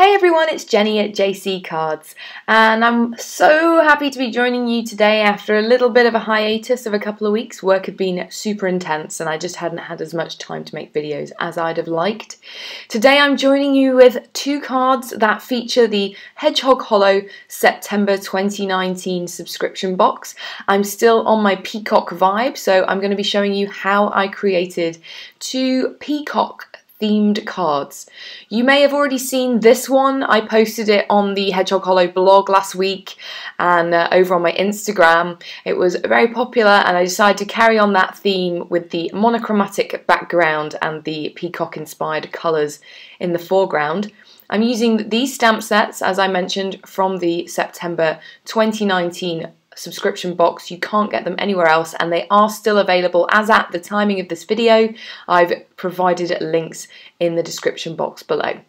Hey everyone, it's Jenny at JC Cards, and I'm so happy to be joining you today after a little bit of a hiatus of a couple of weeks. Work had been super intense, and I just hadn't had as much time to make videos as I'd have liked. Today I'm joining you with two cards that feature the Hedgehog Hollow September 2019 subscription box. I'm still on my Peacock vibe, so I'm going to be showing you how I created two Peacock themed cards. You may have already seen this one. I posted it on the Hedgehog Hollow blog last week and uh, over on my Instagram. It was very popular and I decided to carry on that theme with the monochromatic background and the peacock inspired colours in the foreground. I'm using these stamp sets, as I mentioned, from the September 2019 subscription box. You can't get them anywhere else and they are still available as at the timing of this video. I've provided links in the description box below.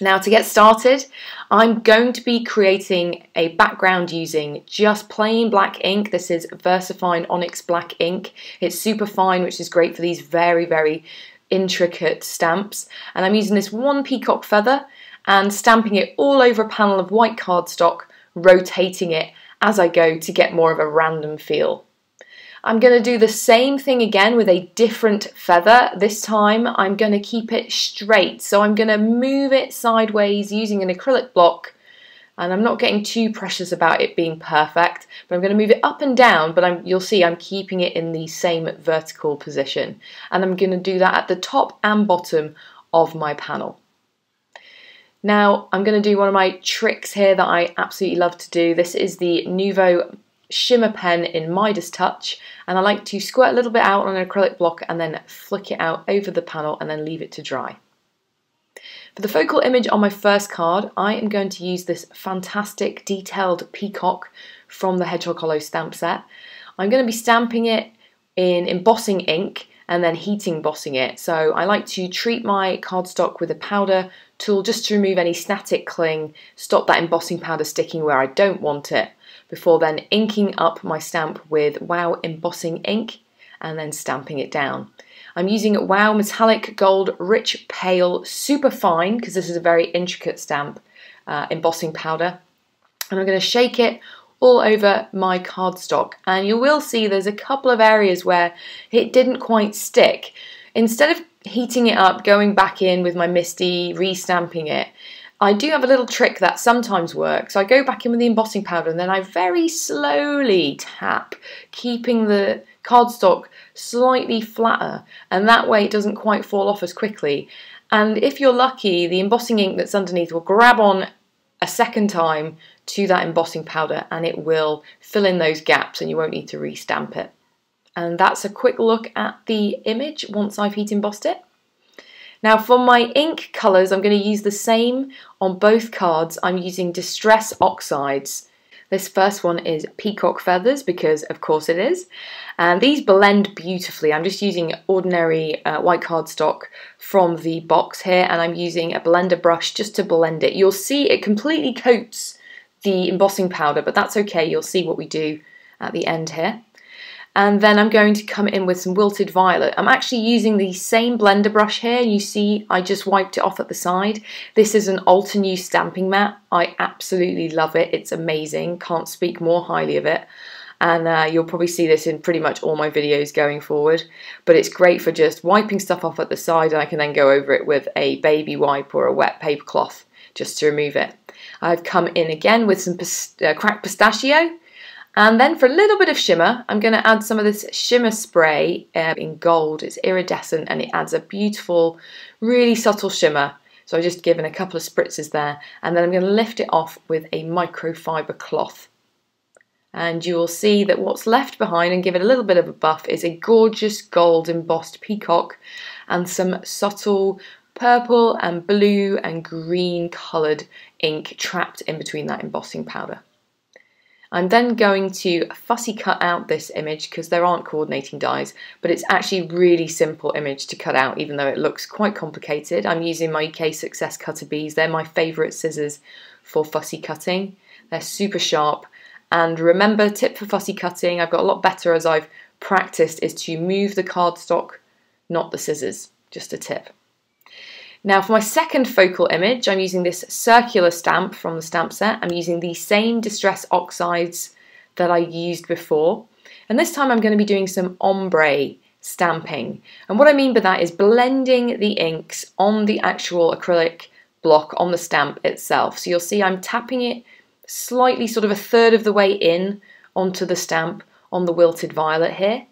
Now to get started, I'm going to be creating a background using just plain black ink. This is VersaFine Onyx Black ink. It's super fine, which is great for these very, very intricate stamps. And I'm using this one peacock feather and stamping it all over a panel of white cardstock, rotating it as I go to get more of a random feel. I'm going to do the same thing again with a different feather. This time I'm going to keep it straight. So I'm going to move it sideways using an acrylic block and I'm not getting too precious about it being perfect, but I'm going to move it up and down, but I'm, you'll see I'm keeping it in the same vertical position. And I'm going to do that at the top and bottom of my panel. Now I'm going to do one of my tricks here that I absolutely love to do. This is the Nuvo shimmer pen in Midas Touch and I like to squirt a little bit out on an acrylic block and then flick it out over the panel and then leave it to dry. For the focal image on my first card, I am going to use this fantastic detailed peacock from the Hedgehog Hollow stamp set. I'm going to be stamping it in embossing ink and then heating embossing it. So I like to treat my cardstock with a powder tool just to remove any static cling, stop that embossing powder sticking where I don't want it, before then inking up my stamp with Wow embossing ink and then stamping it down. I'm using Wow Metallic Gold Rich Pale Super Fine because this is a very intricate stamp uh, embossing powder. And I'm going to shake it all over my cardstock and you will see there's a couple of areas where it didn't quite stick. Instead of heating it up, going back in with my MISTI, restamping it, I do have a little trick that sometimes works. I go back in with the embossing powder and then I very slowly tap, keeping the cardstock slightly flatter and that way it doesn't quite fall off as quickly. And if you're lucky, the embossing ink that's underneath will grab on a second time to that embossing powder and it will fill in those gaps and you won't need to restamp it. And that's a quick look at the image once I've heat embossed it. Now for my ink colours, I'm going to use the same on both cards. I'm using Distress Oxides. This first one is Peacock Feathers because of course it is. And these blend beautifully. I'm just using ordinary uh, white cardstock from the box here and I'm using a blender brush just to blend it. You'll see it completely coats the embossing powder, but that's okay. You'll see what we do at the end here. And then I'm going to come in with some Wilted Violet. I'm actually using the same blender brush here. You see I just wiped it off at the side. This is an Altenew stamping mat. I absolutely love it. It's amazing. Can't speak more highly of it. And uh, you'll probably see this in pretty much all my videos going forward. But it's great for just wiping stuff off at the side and I can then go over it with a baby wipe or a wet paper cloth just to remove it. I've come in again with some uh, cracked pistachio. And then for a little bit of shimmer, I'm going to add some of this shimmer spray uh, in gold. It's iridescent and it adds a beautiful, really subtle shimmer. So I've just given a couple of spritzes there. And then I'm going to lift it off with a microfiber cloth. And you will see that what's left behind and give it a little bit of a buff is a gorgeous gold embossed peacock and some subtle purple and blue and green coloured ink trapped in between that embossing powder. I'm then going to fussy cut out this image because there aren't coordinating dies, but it's actually really simple image to cut out even though it looks quite complicated. I'm using my EK Success Cutter Bees. They're my favourite scissors for fussy cutting. They're super sharp and remember tip for fussy cutting, I've got a lot better as I've practiced, is to move the cardstock, not the scissors. Just a tip. Now for my second focal image, I'm using this circular stamp from the stamp set. I'm using the same Distress Oxides that I used before. And this time I'm going to be doing some ombre stamping. And what I mean by that is blending the inks on the actual acrylic block on the stamp itself. So you'll see I'm tapping it slightly sort of a third of the way in onto the stamp on the wilted violet here.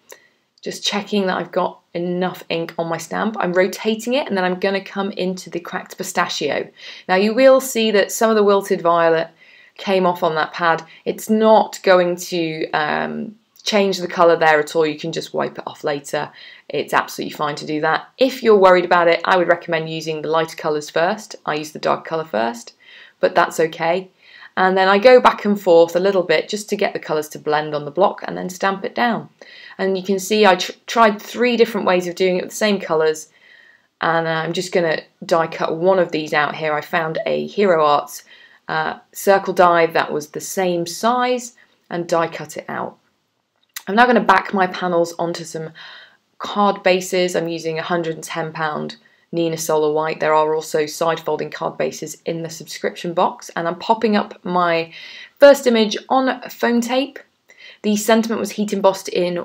Just checking that I've got enough ink on my stamp. I'm rotating it and then I'm going to come into the cracked pistachio. Now you will see that some of the wilted violet came off on that pad. It's not going to um, change the colour there at all. You can just wipe it off later. It's absolutely fine to do that. If you're worried about it, I would recommend using the lighter colours first. I use the dark colour first, but that's okay. And then I go back and forth a little bit just to get the colours to blend on the block and then stamp it down. And you can see I tr tried three different ways of doing it with the same colours and I'm just going to die cut one of these out here. I found a Hero Arts uh, circle die that was the same size and die cut it out. I'm now going to back my panels onto some card bases. I'm using 110 Neenah Solar White. There are also side folding card bases in the subscription box and I'm popping up my first image on foam tape. The sentiment was heat embossed in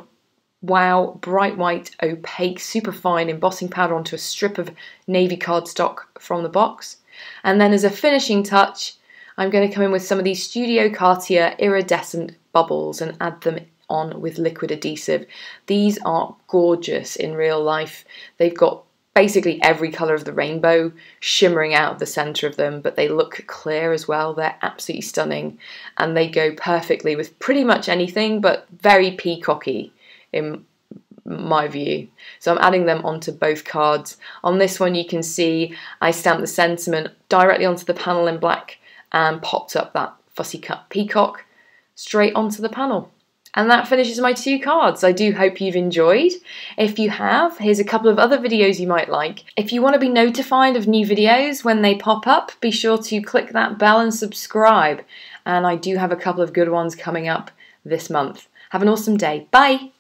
Wow Bright White Opaque Super Fine embossing powder onto a strip of navy cardstock from the box. And then as a finishing touch, I'm going to come in with some of these Studio Katia iridescent bubbles and add them on with liquid adhesive. These are gorgeous in real life. They've got basically every colour of the rainbow shimmering out of the centre of them, but they look clear as well. They're absolutely stunning and they go perfectly with pretty much anything, but very peacocky in my view. So I'm adding them onto both cards. On this one you can see I stamped the sentiment directly onto the panel in black and popped up that fussy cut peacock straight onto the panel. And that finishes my two cards. I do hope you've enjoyed. If you have, here's a couple of other videos you might like. If you want to be notified of new videos when they pop up, be sure to click that bell and subscribe. And I do have a couple of good ones coming up this month. Have an awesome day. Bye!